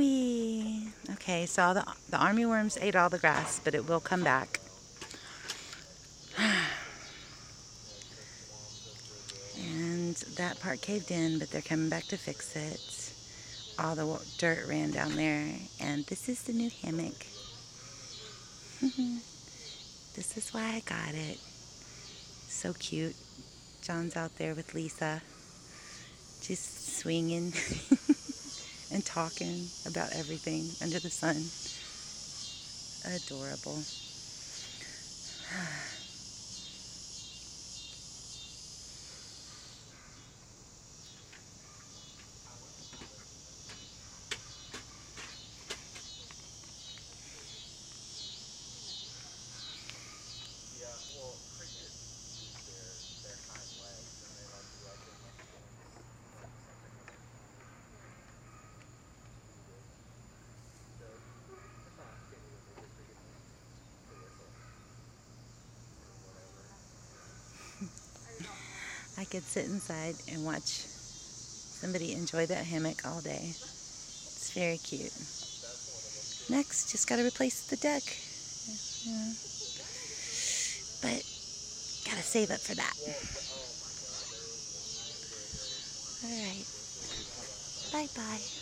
Okay, so the, the army worms ate all the grass, but it will come back. and that part caved in, but they're coming back to fix it. All the dirt ran down there, and this is the new hammock. this is why I got it. So cute. Jon's out there with Lisa, just swinging. and talking about everything under the sun. Adorable. I could sit inside and watch somebody enjoy that hammock all day. It's very cute. Next, just got to replace the deck. Yeah. But, got to save up for that. Alright. Bye-bye.